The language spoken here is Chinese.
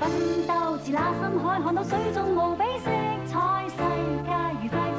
奋斗自那深海看到水中无比色彩世界愉快